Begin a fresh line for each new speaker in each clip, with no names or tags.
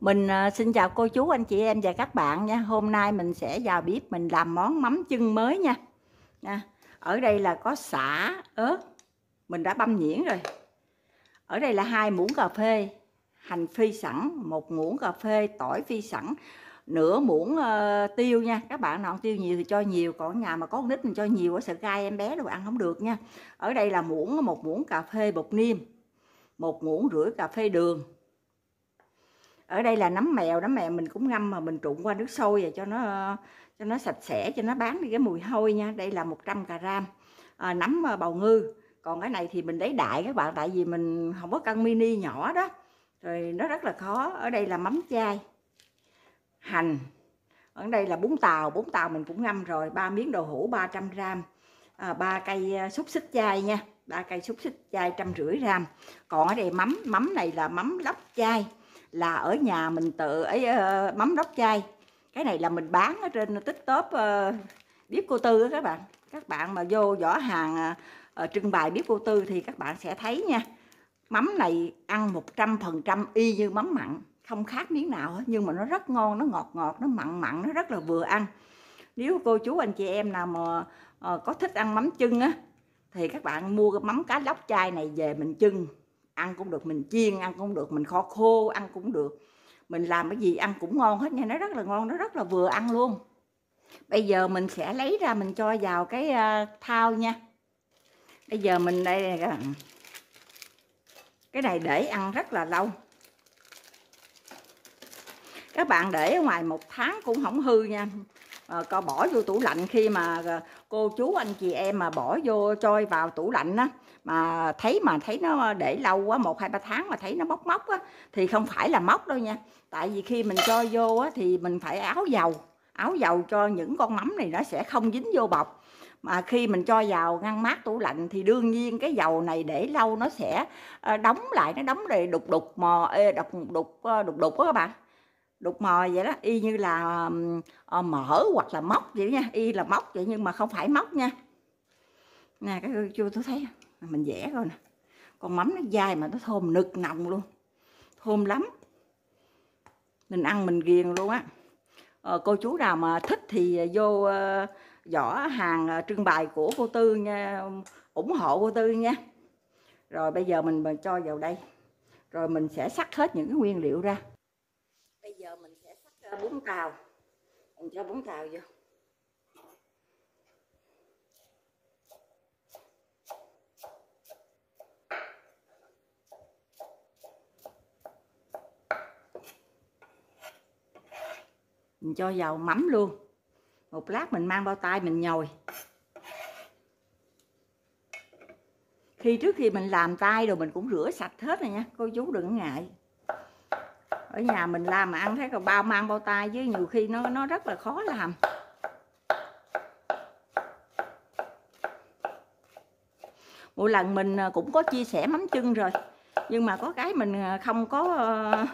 Mình à, xin chào cô chú, anh chị em và các bạn nha. Hôm nay mình sẽ vào bếp mình làm món mắm chân mới nha. nha. Ở đây là có xả, ớt. Mình đã băm nhuyễn rồi. Ở đây là hai muỗng cà phê hành phi sẵn, một muỗng cà phê tỏi phi sẵn, nửa muỗng uh, tiêu nha. Các bạn nào tiêu nhiều thì cho nhiều, còn nhà mà có con nít mình cho nhiều quá sợ gai em bé đâu ăn không được nha. Ở đây là muỗng một muỗng cà phê bột niêm, một muỗng rưỡi cà phê đường ở đây là nấm mèo nấm mèo mình cũng ngâm mà mình trụng qua nước sôi rồi cho nó cho nó sạch sẽ cho nó bán đi cái mùi hôi nha. Đây là 100 gram à, nấm à, bào ngư. Còn cái này thì mình lấy đại các bạn tại vì mình không có cân mini nhỏ đó. Rồi nó rất là khó. Ở đây là mắm chai hành. Ở đây là bún tàu bún tàu mình cũng ngâm rồi ba miếng đậu hũ 300 gram. À, ba cây à, xúc xích chai nha ba cây xúc xích chai trăm rưỡi gram. Còn ở đây mắm mắm này là mắm lóc chai là ở nhà mình tự ấy uh, mắm đốc chai cái này là mình bán ở trên tiktok ờ, uh, bếp cô tư đó các bạn. Các bạn mà vô giỏ hàng uh, trưng bày bếp cô tư thì các bạn sẽ thấy nha mắm này ăn 100% y như mắm mặn không khác miếng nào hết. Nhưng mà nó rất ngon nó ngọt ngọt nó mặn mặn nó rất là vừa ăn. Nếu cô chú anh chị em nào mà uh, có thích ăn mắm chưng á thì các bạn mua cái mắm cá lóc chai này về mình chưng ăn cũng được mình chiên ăn cũng được mình kho khô ăn cũng được. Mình làm cái gì ăn cũng ngon hết nha nó rất là ngon nó rất là vừa ăn luôn. Bây giờ mình sẽ lấy ra mình cho vào cái ờ, thao nha. Bây giờ mình đây cái này để ăn rất là lâu. Các bạn để ở ngoài một tháng cũng không hư nha. À, co bỏ vô tủ lạnh khi mà ờ, cô chú anh chị em mà bỏ vô trôi vào tủ lạnh á mà thấy mà thấy nó để lâu quá, một, hai, ba tháng mà thấy nó móc móc á, thì không phải là móc đâu nha. Tại vì khi mình cho vô á, thì mình phải áo dầu áo dầu cho những con mắm này nó sẽ không dính vô bọc. Mà khi mình cho vào ngăn mát tủ lạnh thì đương nhiên cái dầu này để lâu nó sẽ ờ, đóng lại, nó đóng để đục đục mò đục đục ờ, đục đục đó các bạn. Đục mò vậy đó, y như là mở ờ, mỡ hoặc là móc vậy nha. Y là móc vậy nhưng mà không phải móc nha. Nè, cái chưa tôi thấy à mình vẽ rồi nè. Con mắm nó dai mà nó thơm nực nồng luôn. Thơm lắm. Mình ăn mình ghiền luôn á. Ờ, cô chú nào mà thích thì vô uh, giỏ hàng uh, trưng bày của cô tư nha. ủng hộ cô tư nha. Rồi bây giờ mình cho vào đây. Rồi mình sẽ sắc hết những cái nguyên liệu ra. Bây giờ mình sẽ sắc uh, bún tàu mình cho bún tàu vô. Mình cho vào mắm luôn. Một lát mình mang bao tay mình nhồi. Khi trước khi mình làm tay rồi mình cũng rửa sạch hết rồi nha. Cô chú đừng ngại. Ở nhà mình làm mà ăn thấy còn bao mang bao tay chứ nhiều khi nó nó rất là khó làm. Mỗi lần mình à, cũng có chia sẻ mắm chân rồi. Nhưng mà có cái mình à, không có uh,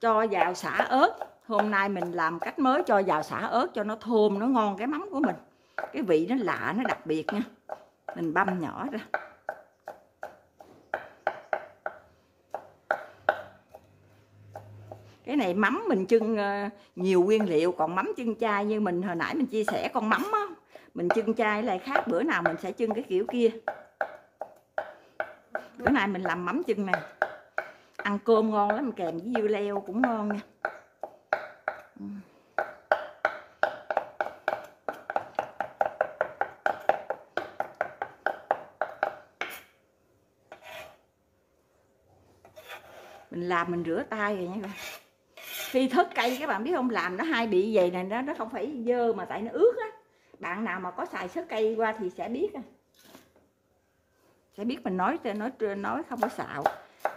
cho vào xả ớt hôm nay mình làm cách mới cho vào xả ớt cho nó thơm, nó ngon cái mắm của mình. Cái vị nó lạ, nó đặc biệt nha. Mình băm nhỏ ra. Cái này mắm mình chưng ờ, nhiều nguyên liệu, còn mắm chưng chai như mình hồi nãy mình chia sẻ con mắm á, mình chưng chai lại khác, bữa nào mình sẽ chưng cái kiểu kia. Bữa nay mình làm mắm chưng này. Ăn cơm ngon lắm, kèm với dưa leo cũng ngon nha mình làm mình rửa tay rồi nha các bạn. Khi thớt cây các bạn biết không, làm nó hai bị vậy này, nó nó không phải dơ mà tại nó ướt á. Bạn nào mà có xài sớt cây qua thì sẽ biết sẽ biết mình nói nói nói không có xạo.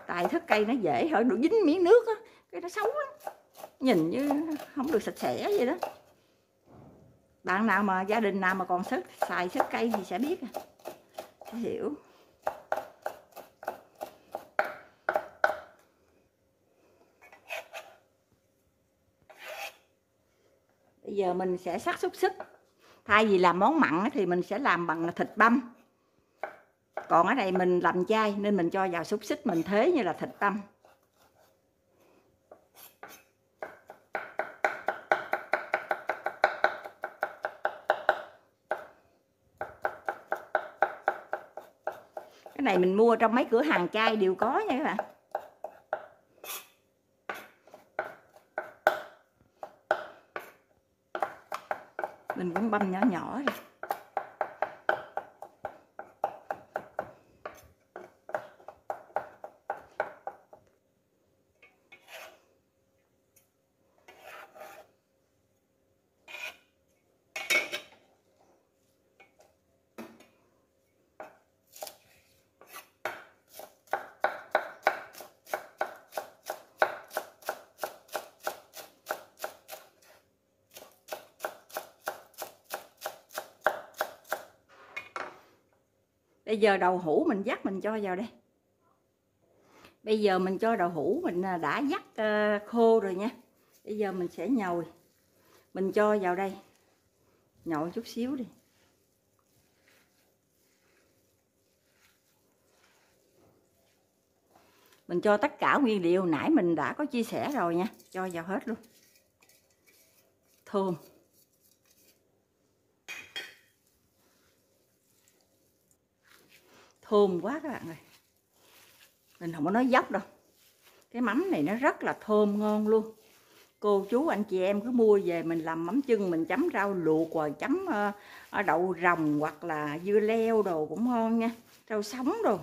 Tại thớt cây nó dễ hơn đủ dính miếng nước á, cái nó xấu lắm nhìn như không được sạch sẽ vậy đó. Bạn nào mà, gia đình nào mà còn sức xài sức cây thì sẽ biết à. sẽ hiểu. Bây giờ mình sẽ sắc xúc xích. Thay vì làm món mặn thì mình sẽ làm bằng thịt băm. Còn ở đây mình làm chay nên mình cho vào xúc xích mình thế như là thịt băm. Này mình mua trong mấy cửa hàng chai đều có nha các bạn. Mình cũng băm nhỏ nhỏ rồi. Bây giờ đậu hũ mình dắt mình cho vào đây. Bây giờ mình cho đậu hũ mình à, đã dắt ờ, khô rồi nha. Bây giờ mình sẽ nhồi. Mình cho vào đây. Nhồi chút xíu đi. Mình cho tất cả nguyên liệu, nãy mình đã có chia sẻ rồi nha. Cho vào hết luôn. Thơm. Thơm quá các bạn ơi. Mình không có nói dốc đâu. Cái mắm này nó rất là thơm ngon luôn. Cô chú anh chị em cứ mua về mình làm mắm chưng mình chấm rau luộc hoặc chấm uh, đậu rồng hoặc là dưa leo đồ cũng ngon nha. Rau sống đồ.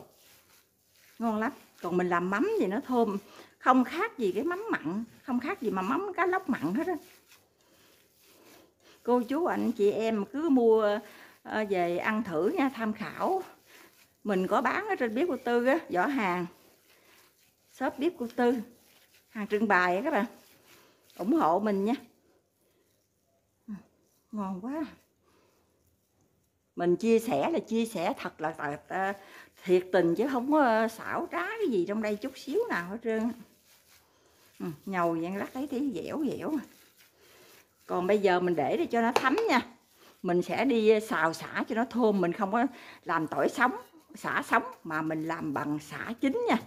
Ngon lắm. Còn mình làm mắm gì nó thơm. Không khác gì cái mắm mặn. Không khác gì mà mắm cá lóc mặn hết á. Cô chú anh chị em cứ mua uh, về ăn thử nha tham khảo mình có bán ở trên bếp cô tư á giỏ hàng shop bếp cô tư. Hàng trưng bày các bạn. Ủng hộ mình nha. Ngon quá. Mình chia sẻ là chia sẻ thật là à, thiệt tình chứ không có ờ, xảo trá cái gì trong đây chút xíu nào hết trơn. Ừ, nhầu dạng lắc lấy thấy dẻo dẻo. Còn bây giờ mình để để cho nó thấm nha. Mình sẽ đi ờ, xào xả cho nó thơm mình không có làm tỏi sống xả sống mà mình làm bằng xả chín nha.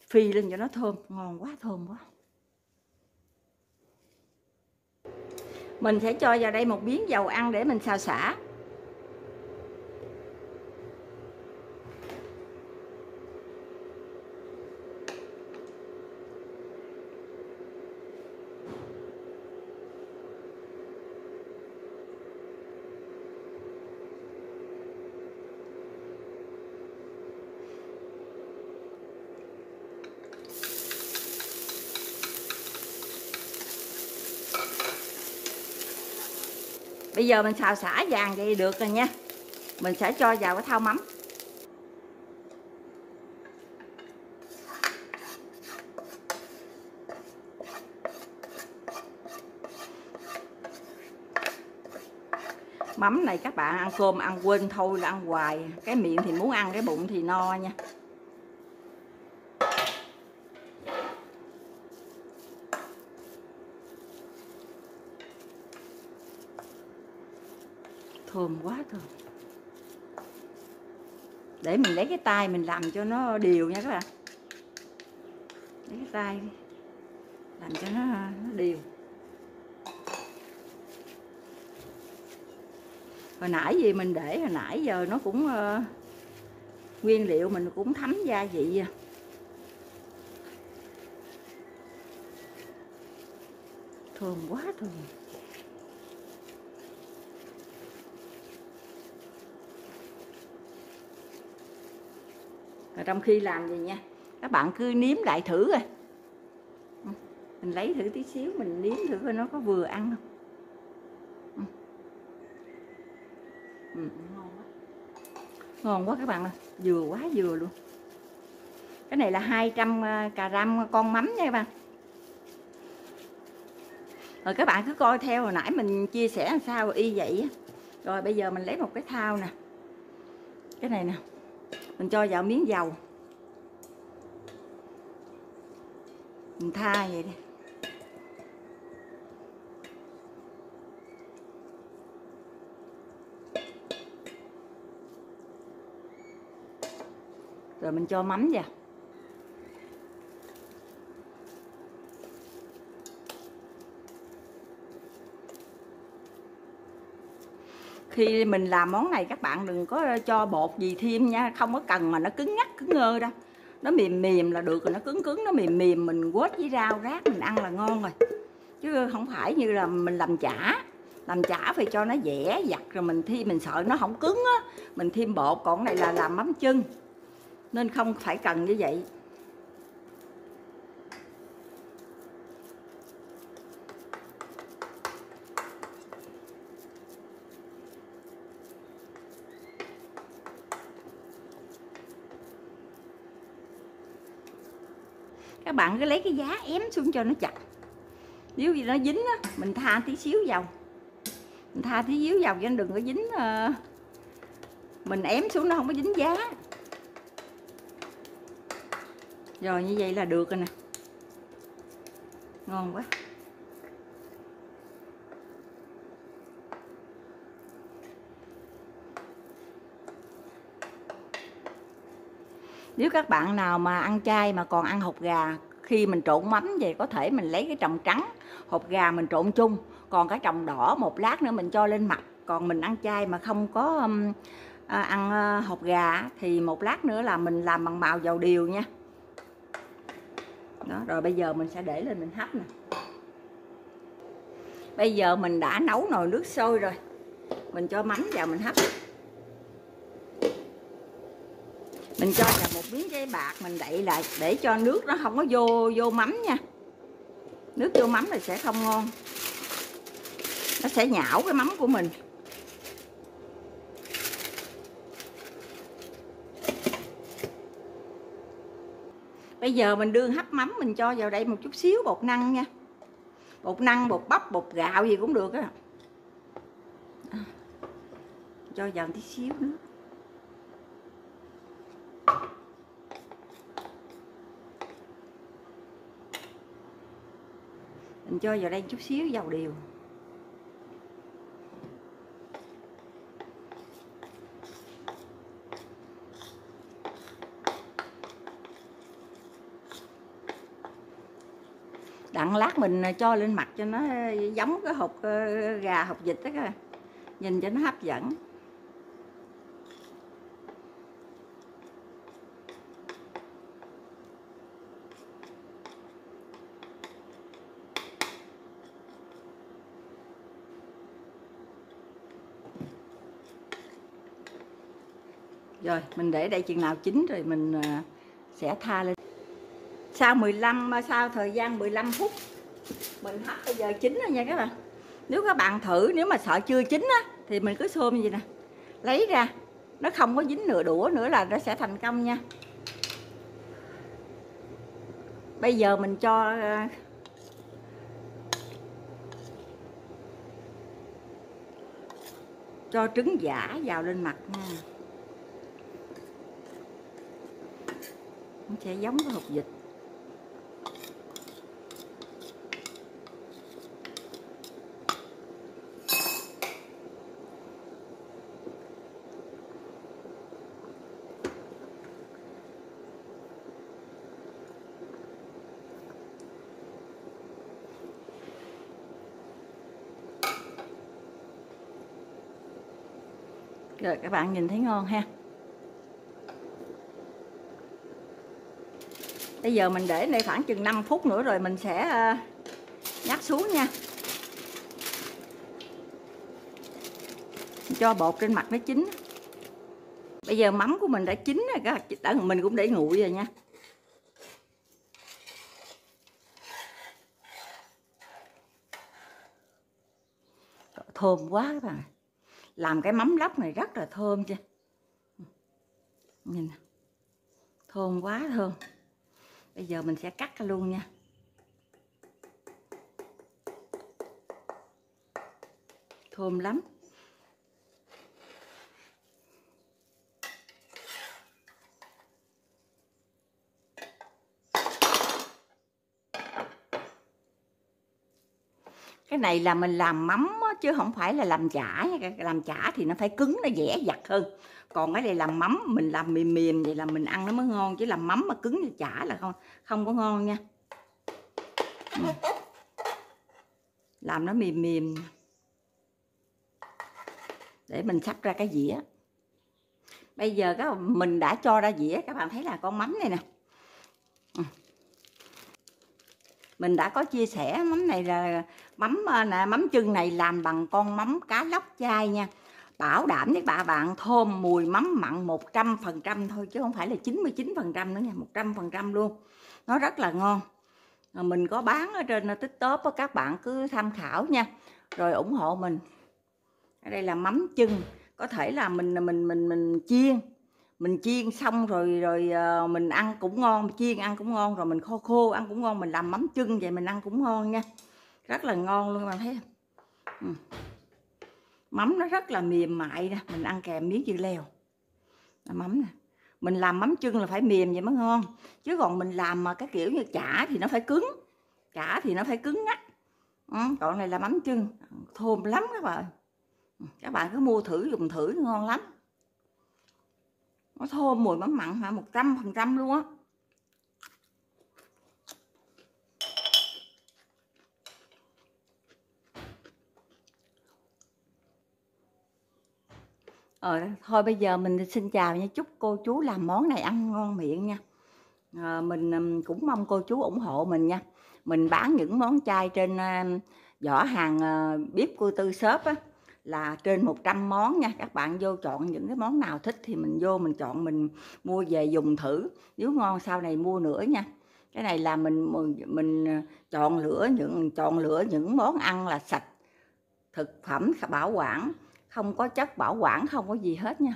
Phi lên cho nó thơm, ngon quá, thơm quá. Mình sẽ cho vào đây một miếng dầu ăn để mình xào xả. Bây giờ mình xào xả vàng vậy được rồi nha. Mình sẽ cho vào cái thau mắm. Mắm này các bạn ăn cơm ăn quên thôi là ăn hoài. Cái miệng thì muốn ăn, cái bụng thì no nha. Thơm quá thơm để mình lấy cái tay mình làm cho nó đều nha các bạn. Lấy cái tay đi. Làm cho nó, nó đều. Hồi nãy gì mình để hồi nãy giờ nó cũng uh, nguyên liệu mình cũng thấm gia vị à. thơm quá thơm và trong khi làm gì nha? Các bạn cứ nếm lại thử rồi mình lấy thử tí xíu, mình nếm thử coi nó có vừa ăn không. Ừ. Ngon quá. Ngon quá các bạn ơi, vừa quá vừa luôn. Cái này là 200 à, cà ram con mắm nha các bạn. Rồi các bạn cứ coi theo, hồi nãy mình chia sẻ làm sao y vậy rồi bây giờ mình lấy một cái thao nè. Cái này nè mình cho vào miếng dầu. Mình tha vậy đi. Rồi mình cho mắm vào. Khi mình làm món này các bạn đừng có cho bột gì thêm nha, không có cần mà nó cứng ngắt cứng ngơ đâu. Nó mềm mềm là được rồi, nó cứng cứng, nó mềm mềm, mình quết với rau rác mình ăn là ngon rồi. Chứ không phải như là mình làm chả. Làm chả phải cho nó dẻ giặt rồi mình thi, mình sợ nó không cứng á, mình thêm bột, còn này là làm mắm chân nên không phải cần như vậy. Các bạn cứ lấy cái giá ém xuống cho nó chặt. Nếu gì nó dính á mình tha tí xíu dầu. Mình tha tí xíu dầu cho nó đừng có dính uh, mình ém xuống nó không có dính giá. Rồi như vậy là được rồi nè. Ngon quá. Nếu các bạn nào mà ăn chay mà còn ăn hột gà khi mình trộn mắm vậy có thể mình lấy cái trồng trắng hột gà mình trộn chung còn cái trồng đỏ một lát nữa mình cho lên mặt. Còn mình ăn chay mà không có um, à, ăn uh, hột gà thì một lát nữa là mình làm bằng màu dầu điều nha. Đó rồi bây giờ mình sẽ để lên mình hấp nè. Bây giờ mình đã nấu nồi nước sôi rồi. Mình cho mắm vào mình hấp. Mình cho vào một miếng giấy bạc, mình đậy lại, để cho nước nó không có vô vô mắm nha. Nước vô mắm thì sẽ không ngon. Nó sẽ nhão cái mắm của mình. Bây giờ mình đương hấp mắm mình cho vào đây một chút xíu, bột năng nha. Bột năng, bột bắp, bột gạo gì cũng được á. À, cho vào tí xíu nữa. Mình cho vào đây chút xíu dầu điều đặng lát mình ờ, cho lên mặt cho nó ờ, giống cái hộp ờ, gà, hộp vịt đó nhìn cho nó hấp dẫn. Rồi, mình để đây chừng nào chín rồi mình ờ, sẽ tha lên. Sau 15 ờ, sau thời gian 15 phút mình hấp bây giờ chín rồi nha các bạn. Nếu các bạn thử, nếu mà sợ chưa chín á, thì mình cứ xôm vậy nè. Lấy ra, nó không có dính nửa đũa nữa là nó sẽ thành công nha. Bây giờ mình cho ờ, cho trứng giả vào lên mặt nha. Sẽ giống cái hộp vịt. Rồi các bạn nhìn thấy ngon ha? Bây giờ mình để đây khoảng chừng 5 phút nữa rồi mình sẽ ờ, nhắc xuống nha. Cho bột trên mặt nó chín. Bây giờ mắm của mình đã chín rồi, các mình cũng để nguội rồi nha. Thơm quá các bạn làm cái mắm lóc này rất là thơm chưa nhìn thơm quá thơm bây giờ mình sẽ cắt luôn nha. Thơm lắm. Cái này là mình làm mắm chứ không phải là làm chả làm chả thì nó phải cứng, nó dẻ dặt hơn. Còn cái này làm mắm, mình làm mềm mềm vậy là mình ăn nó mới ngon. Chứ làm mắm mà cứng như chả là không không có ngon nha. Ừ. làm nó mềm mềm. Để mình sắp ra cái dĩa. Bây giờ các mình đã cho ra dĩa, các bạn thấy là con mắm này nè ừ mình đã có chia sẻ mắm này là mắm à, nè, mắm chân này làm bằng con mắm cá lóc chai nha. Bảo đảm với bà bạn thơm mùi mắm mặn 100% thôi, chứ không phải là 99% nữa nha 100% luôn. Nó rất là ngon. À, mình có bán ở trên tiktok các bạn cứ tham khảo nha. Rồi ủng hộ mình. Ở đây là mắm chưng. Có thể là mình mình mình mình chiên mình chiên xong rồi rồi ờ, mình ăn cũng ngon chiên ăn cũng ngon rồi mình kho khô ăn cũng ngon mình làm mắm chân vậy mình ăn cũng ngon nha. Rất là ngon luôn các bạn thấy không? Ừ. mắm nó rất là mềm mại nè mình ăn kèm miếng dưa leo. Là mắm nè. Mình làm mắm chân là phải mềm vậy mới ngon chứ còn mình làm mà cái kiểu như chả thì nó phải cứng chả thì nó phải cứng ngắt. Ừ, còn này là mắm chân thơm lắm các bạn. Ừ, các bạn cứ mua thử dùng thử ngon lắm nó thơm mùi mắm mặn hả? Một trăm phần trăm luôn á. Ờ, thôi bây giờ mình xin chào nha. Chúc cô chú làm món này ăn ngon miệng nha. À, mình cũng mong cô chú ủng hộ mình nha. Mình bán những món chay trên uh, giỏ hàng uh, bếp cô tư shop á là trên 100 món nha. Các bạn vô chọn những cái món nào thích thì mình vô mình chọn, mình mua về dùng thử. Nếu ngon sau này mua nữa nha. Cái này là mình mình ờ, chọn lựa những, chọn lựa những món ăn là sạch, thực phẩm bảo quản. Không có chất bảo quản, không có gì hết nha.